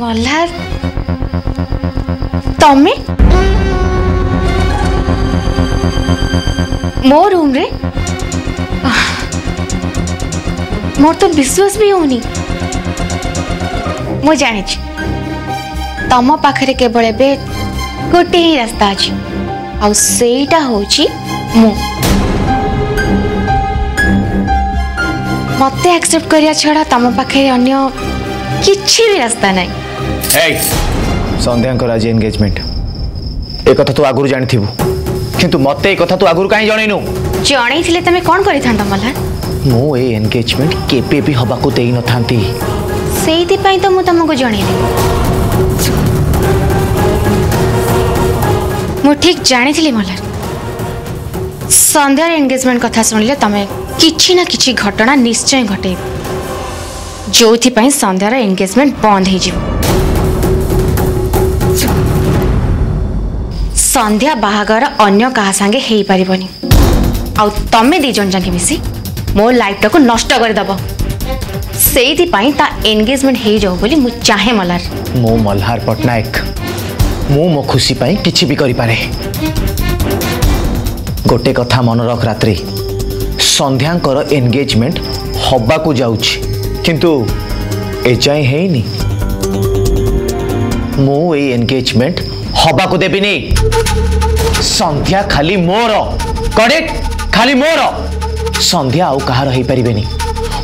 मल्हार तमें मो रूम रे मोर तो विश्वास भी होनी मुझे जान तम पाखे केवल एवं गोटे ही रास्ता अच्छी आईटा मत एक्सेप्ट करने छा तम पाखे अन्य किसी भी रास्ता नहीं सन्ध्या आज एनगेजमेंट एक तु आगु जानु कि मत एक तु आगु कहीं जनु जन तुम कौन कर एनगेजमेंट के हाक न था तो मुझे जन ठीक जानी मल्लार सन्धार एनगेजमेंट कथा शुणिले तुम्हें किसी ना कि घटना निश्चय घटे जो सन्धार एनगेजमेंट बंद हो संध्या बाहर अन्य का सांगे हे परिबनी आ तमे दि मिसी मो लाइफ टा को नष्ट से एनगेजमेंट हो दि चाहे मलार मो मलहार पटनायक मो मो खुशी पई गोटे कथा मन रख रात्री संध्या कर हवा को जाउची किंतु ए जाय ହବାକୁ ଦେବିନି ସନ୍ଧ୍ୟା ଖାଲି ମୋର କଡ଼େଟ ଖାଲି ମୋର ସନ୍ଧ୍ୟା ଆଉ କାହାର ହେଇପାରିବେନି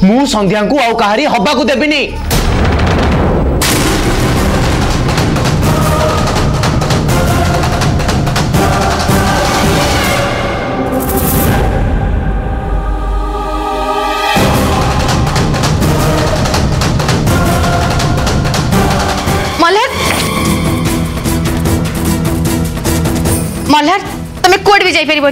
ମୁଁ ସନ୍ଧ୍ୟାଙ୍କୁ ଆଉ କାହାରି ହବାକୁ ଦେବିନି मल्हार तुम कौट भी जापर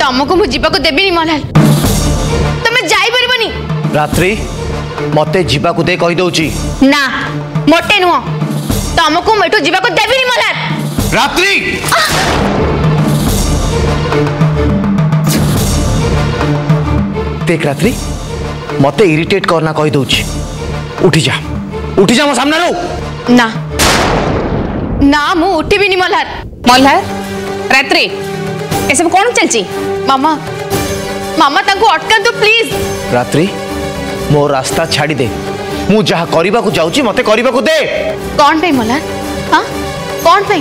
तुमको मुझे देवी मल्हार तुम्हें जापर रात्रि মতে যাওয়া দে কইদি না মোটে নুহ তোমাকে মু এটু যাওয়া দেবি মলার রাত্রি দেখ রাত্রি মতে ইরিটেট করনা কইদি উঠি যা উঠি যা মো সামনে না না মু উঠিবিনি মলার মলার রাত্রি এসব কোন চলছি মামা মামা তাঙ্কু অটকান্তু প্লিজ রাত্রি मो रास्ता छाड़ी दे मु जहा करबा को जाउची मते करबा को दे कोन पे मोला हां कोन पे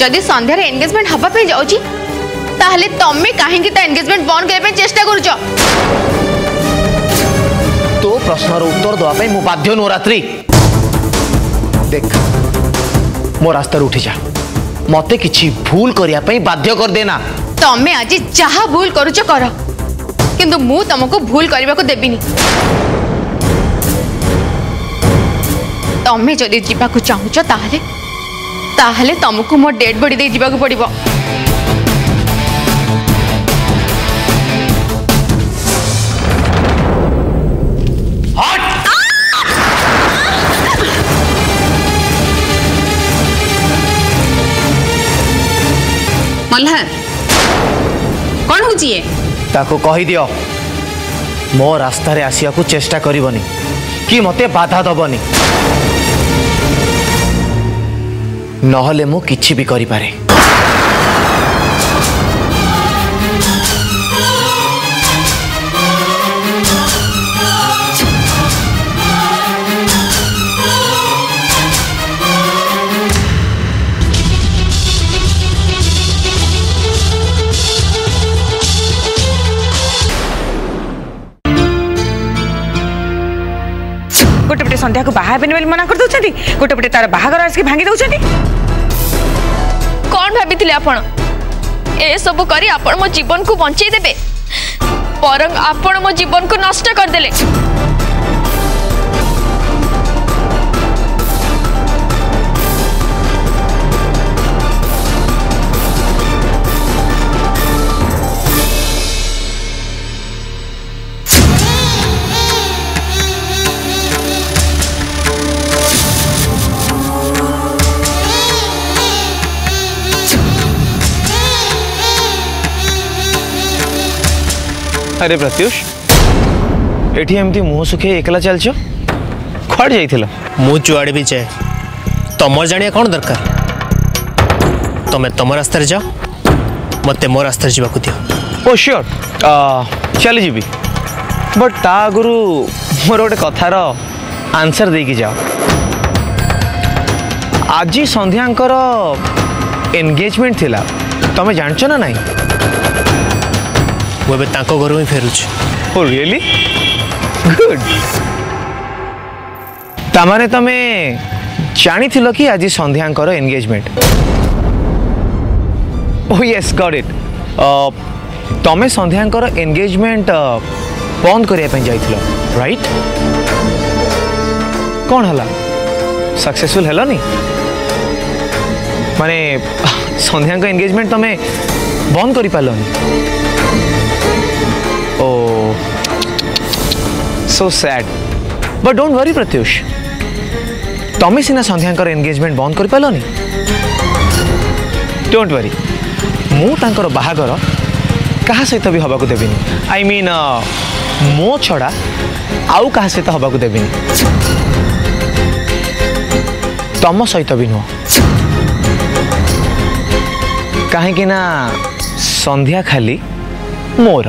जदी संध्या रे एंगेजमेंट हबा पे जाउची ताहले तम्मे काहे कि ता एंगेजमेंट बोन करे पे चेष्टा करू छ तो प्रश्न रो उत्तर दवा पे मु बाध्य नो रात्रि देख मो रास्ता उठि जा मते किछि भूल करिया पे बाध्य कर देना तम्मे आज जहा भूल करू छ करो किंतु मु तुमको भूल करने को देवी तुम्हें जदि जा चाहे ताहले तुमको मो डेड बॉडी दे जा पड़ मल्हार कौन हूँ ତାକୁ କହିଦିଅ ମୋ ରାସ୍ତାରେ ଆସିବାକୁ ଚେଷ୍ଟା କରିବନି କି ମୋତେ ବାଧା ଦେବନି ନହେଲେ ମୁଁ କିଛି ବି କରିପାରେ संध्या को बाहर बनी मना कर दौरान गोटे पटे तार बाहर आसिक भांगी दौरान कौन भावी आपब कर जीवन को बचेदे बर आपण जीवन को नष्ट करदे अरे प्रत्युष एटी एमती मुह सुखे एकला चल छ खड़ जाई थिला मु चुआड़े भी जाए तम जानिया कौन दरकार तमे तम रास्ते जाओ मते मो रास्ते जीवा को ओ श्योर चल जीबी बट ता गुरु मोर गोटे कथार आंसर देकी जाओ आज संध्या एनगेजमेंट थिला तमे जानचो ना नाही ମୁଁ ଏବେ ତାଙ୍କ ଘରୁ ହିଁ ଫେରୁଛି ଓ ରିଏଲି ଗୁଡ୍ ତାମାନେ ତମେ ଜାଣିଥିଲ କି ଆଜି ସନ୍ଧ୍ୟାଙ୍କର ଏନଗେଜମେଣ୍ଟ ଓ ୟେସ୍ ଗଡ୍ ଇଟ୍ ତମେ ସନ୍ଧ୍ୟାଙ୍କର ଏନଗେଜମେଣ୍ଟ ବନ୍ଦ କରିବା ପାଇଁ ଯାଇଥିଲ ରାଇଟ୍ କ'ଣ ହେଲା सक्सेसफुल हेलानी माने सन्ध्या एंगेजमेंट तुम बंद कर पारलानी so sad. But don't worry, Pratyush. ତମେ ସିନା ସନ୍ଧ୍ୟାଙ୍କର ଏନଗେଜମେଣ୍ଟ ବନ୍ଦ କରିପାରିଲନି ଡୋଣ୍ଟ ୱରି ମୁଁ ତାଙ୍କର ବାହାଘର କାହା ସହିତ ବି ହେବାକୁ ଦେବିନି ଆଇ ମିନ୍ ମୋ ଛଡ଼ା ଆଉ କାହା ସହିତ ହେବାକୁ ଦେବିନି ତମ ସହିତ ବି ନୁହଁ କାହିଁକି ନା ସନ୍ଧ୍ୟା ଖାଲି ମୋର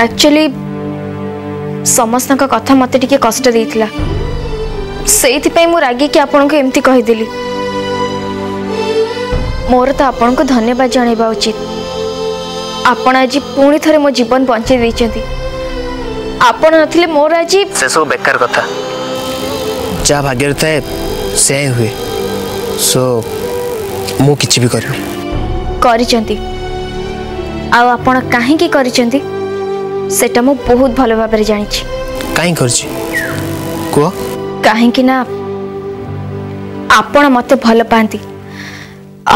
एक्चुअली समस्त कथा मत कष्ट से रागिकी आपण को एमती कहीदेली मोर तो आपण को धन्यवाद जनवा उचित आपण आज पुणी थे मो जीवन बचे आपण नथिले मोर आज बेकार कथा जहाँ भाग्य थाए से हुए सो मु किसी भी करी आपण कहीं करी सेटा मु बहुत भलो भाबरे जानि छी काहे करछी को काहे कि ना आपण मते भल पांती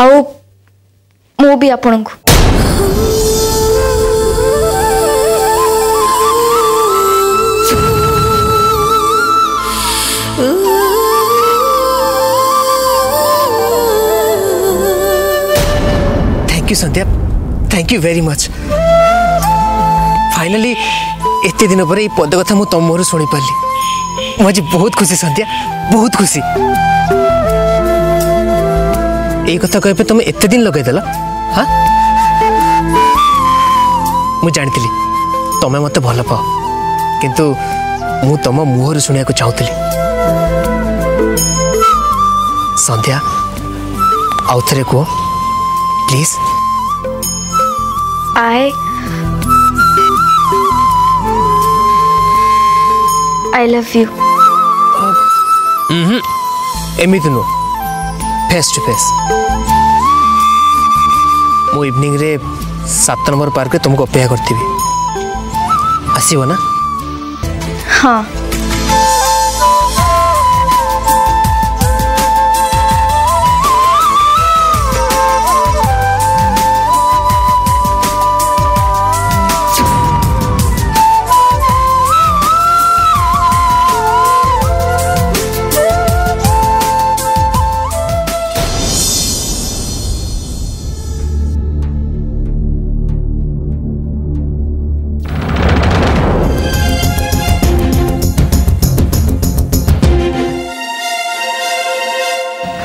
आउ मु भी आपण को thank you Sandhya thank you very much finally एत दिन पर पद कथा तुम मुहर शुणी पारि मुझे बहुत खुशी संध्या बहुत खुशी ये कथा कह तुम एत दिन लगेदेल हाँ मुझे जानी तुम्हें मत भल पाओ किंतु मु तुम मुहर शुणा चाहूली संध्या आउ थे कह प्लीज आए you. लव यू एमिति नो Face to face. मो इवनिंग रे सात नंबर पार्क तुमको अपेक्षा करती आसव ना हाँ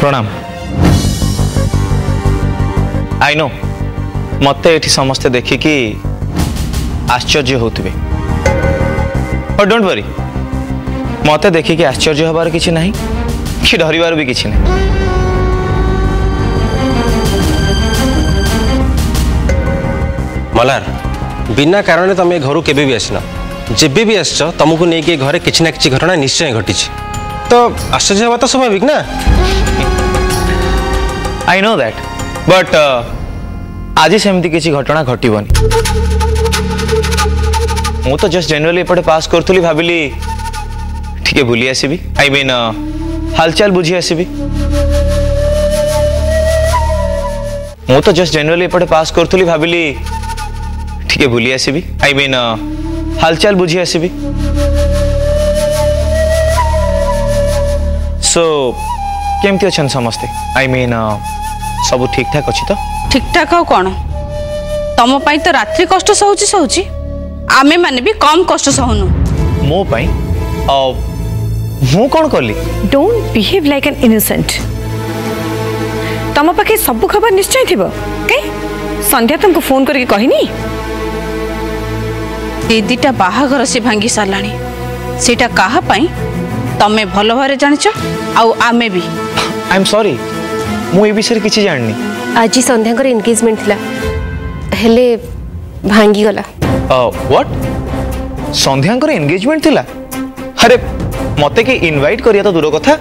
प्रणाम आई नो मत ये समस्ते देखिकी आश्चर्य होते और डोंट वरी मत देखिकी आश्चर्य हबार कि ना कि डर भी किसी ना मलार बिना कारण तुम घर के भी आसना जब भी आस तुमको नहीं घरे कि घटना निश्चय घटी तो आश्चर्य हवा तो स्वाभाविक ना आई नो दैट बट आज सेमती किसी घटना घटवन मु जस्ट जेनराली एपटे पास करी भाविली ठीक बुले आसबि आई मीन हालचाल बुझी आसबि मु जस्ट जेनराली एपटे पास करी भाविली ठीक बुले आसबि आई मीन हालचाल बुझी आसबि सो केमती अच्छे समस्ते आई मीन सब ठीक ठाक अच्छी तो ठीक ठाक हो कौन तुम्हें तो रात्रि कष्ट सहु सहु आम मैंने भी कम कष्ट सहुन मो बिहेव लाइक एन इनोसेंट तुम पाखे सब खबर निश्चय थी कहीं संध्या तुमको फोन करके दीदीटा बाहा से भांगी सारा सीटा क्या तुम्हें भल भाव जान आमे भी आई एम सॉरी मु ए बिषय किछि जाननी आज ही संध्या कर एंगेजमेंट थिला हेले भांगी गला अ व्हाट संध्या कर एंगेजमेंट थिला अरे मते के इनवाइट करिया त दूर कथा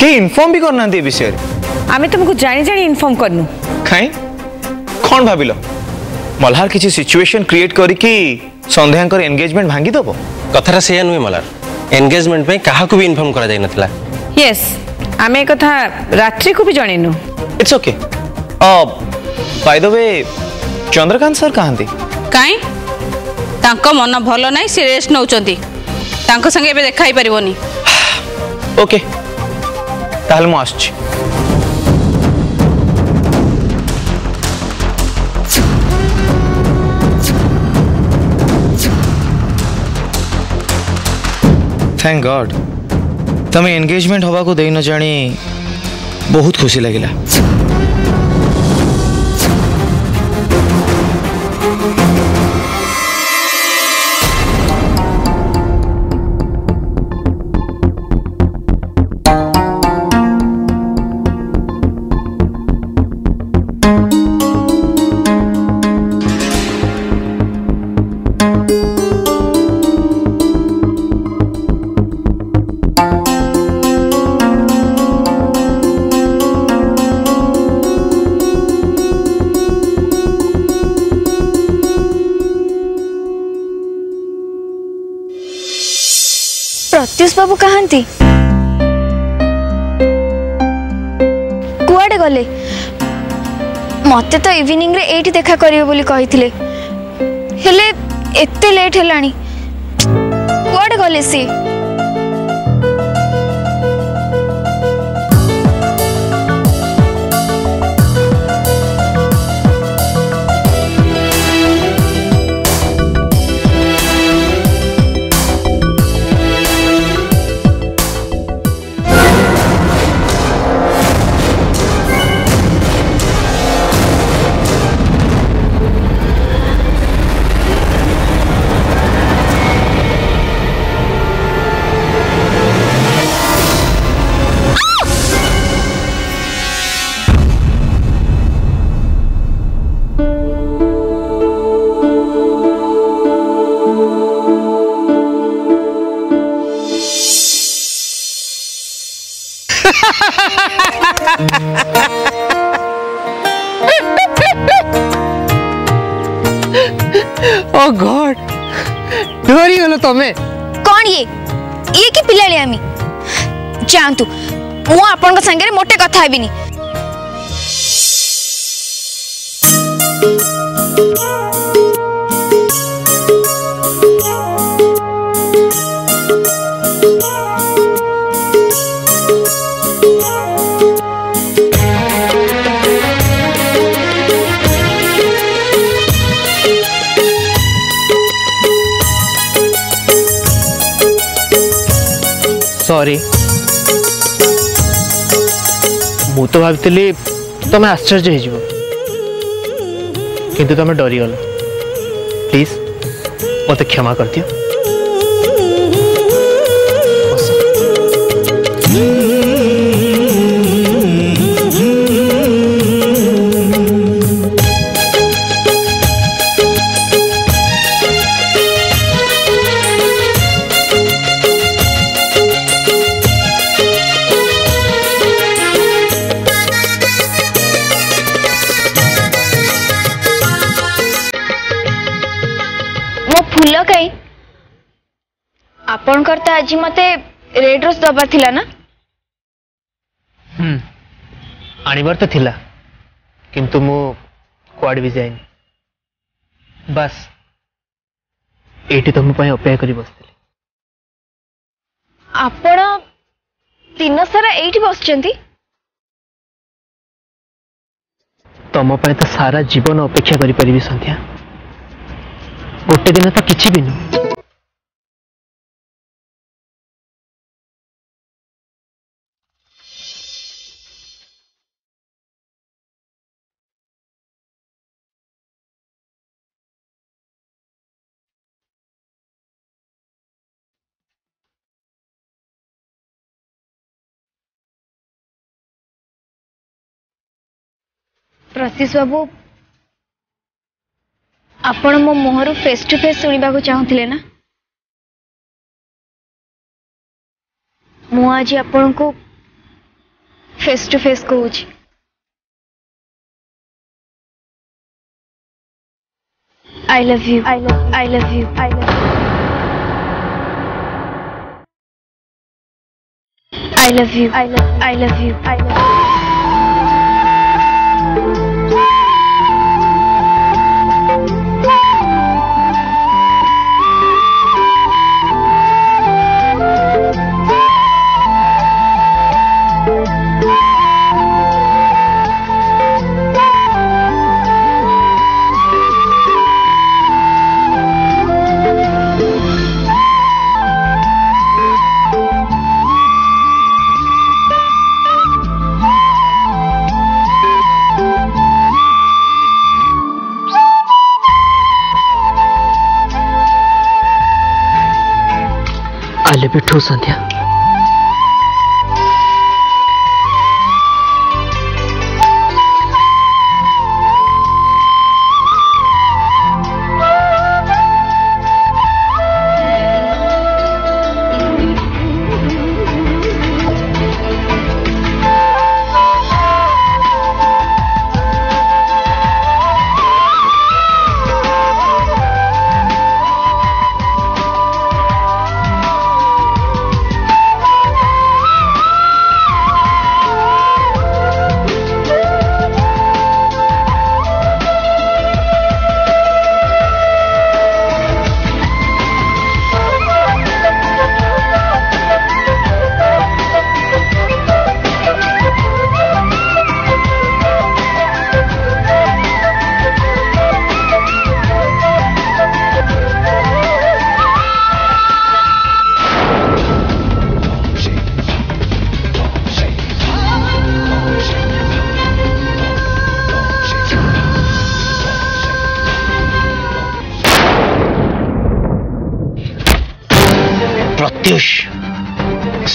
के इन्फॉर्म भी करना दे बिषय आमे तुमको जानि जानि इन्फॉर्म करनु खाई कोन भाबिलो मल्हार किछि सिचुएशन क्रिएट कर कि संध्या कर एंगेजमेंट भांगी दबो कथा सेया नुए मल्हार एंगेजमेंट पे कहा को भी इन्फॉर्म करा जाय नथिला यस ଆମେ ଏ କଥା ରାତ୍ରିକୁ ବି ଜଣେଇନୁ it's okay by the way Chandrakant sir କାହାନ୍ତି କାଇଁ ତାଙ୍କ ମନ ଭଲ ନାହିଁ ସେ ରେଷ୍ଟ ନେଉଛନ୍ତି ତାଙ୍କ ସାଙ୍ଗେ ଏବେ ଦେଖା ହେଇପାରିବନି ଓକେ ତାହେଲେ ମୁଁ ଆସୁଛି Thank God. તમે એન્ગેજમેન્ટ હોવાકુ દેઈ ન જાણી ବହୁତ ଖୁସି ଲାଗିଲା प्रत्युष बाबू कहते कड़े गले मत तो इवनिंग रे एटी देखा करियो बोली कही थिले हेले एत्ते लेट हेलाणी कड़े गले सी आपण मोटे कथा हेबिनी सॉरी मु भाई तुम्हें आश्चर्य कितु तुम डरीगल प्लीज मत क्षमा कर दिया আনবার থিলা না হুম আনিবার তো থিলা কিন্তু মু কুয়াড়ে বি যাইনি বাস এইটি তুম পাই অপেক্ষা করি বসিলি আপন দিন সারা এইটি বসছেন্তি তম পাই তো সারা জীবন অপেক্ষা করি পারিবি সন্ধ্যা গোটে দিন তো কিছু বি নু प्रतीश बाबू ଆପଣ ମୋ ମୁହଁରୁ ଫେସ୍ ଟୁ ଫେସ୍ ଶୁଣିବାକୁ ଚାହୁଁଥିଲେ ନା ମୁଁ ଆଜି ଆପଣଙ୍କୁ ଫେସ୍ ଟୁ ଫେସ୍ କହୁଛି I love you I love I love you I love I love you I love I love you I love 又三天。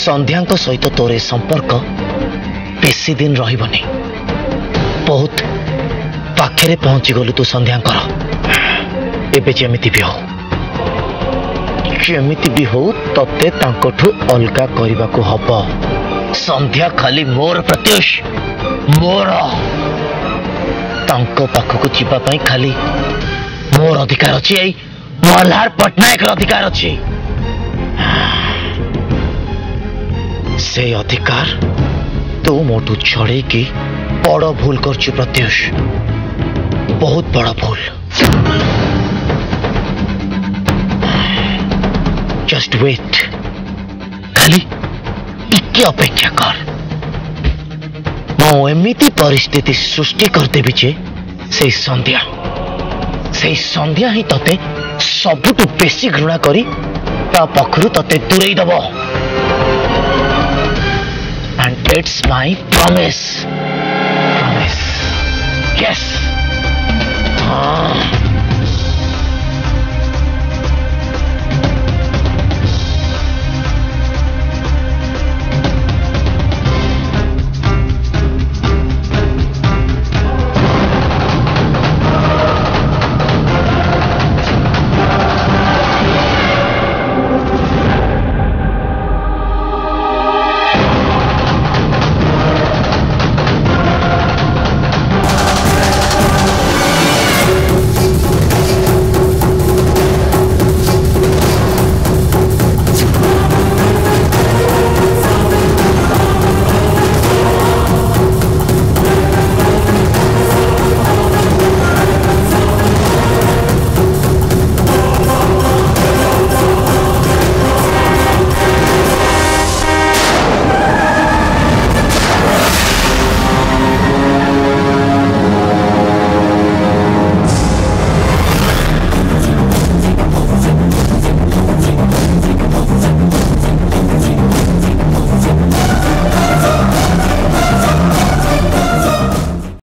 ସନ୍ଧ୍ୟାଙ୍କ ସହିତ ତୋର ଏ ସମ୍ପର୍କ ବେଶୀ ଦିନ ରହିବନି ବହୁତ ପାଖରେ ପହଞ୍ଚିଗଲୁ ତୁ ସନ୍ଧ୍ୟାଙ୍କର ଏବେ ଯେମିତି ବି ହଉ ଯେମିତି ବି ହଉ ତତେ ତାଙ୍କଠୁ ଅଲଗା କରିବାକୁ ହବ ସନ୍ଧ୍ୟା ଖାଲି ମୋର ପ୍ରତ୍ୟୁଷ ମୋର ତାଙ୍କ ପାଖକୁ ଯିବା ପାଇଁ ଖାଲି ମୋର ଅଧିକାର ଅଛି ଏଇ ମଲ୍ହାର ପଟ୍ଟନାୟକର ଅଧିକାର ଅଛି ସେ ଅଧିକାର ତୁ ମୋଠୁ ଛଡ଼େଇକି ବଡ଼ ଭୁଲ କରୁଛୁ ପ୍ରତ୍ୟୁଷ ବହୁତ ବଡ଼ ଭୁଲ ଜଷ୍ଟ ୱେଟ୍ ଖାଲି ଟିକେ ଅପେକ୍ଷା କର ମୁଁ ଏମିତି ପରିସ୍ଥିତି ସୃଷ୍ଟି କରିଦେବି ଯେ ସେଇ ସନ୍ଧ୍ୟା ସେଇ ସନ୍ଧ୍ୟା ହିଁ ତତେ ସବୁଠୁ ବେଶୀ ଘୃଣା କରି ତା ପାଖରୁ ତତେ ଦୂରେଇ ଦେବ It's my promise. Promise. Yes. Ah.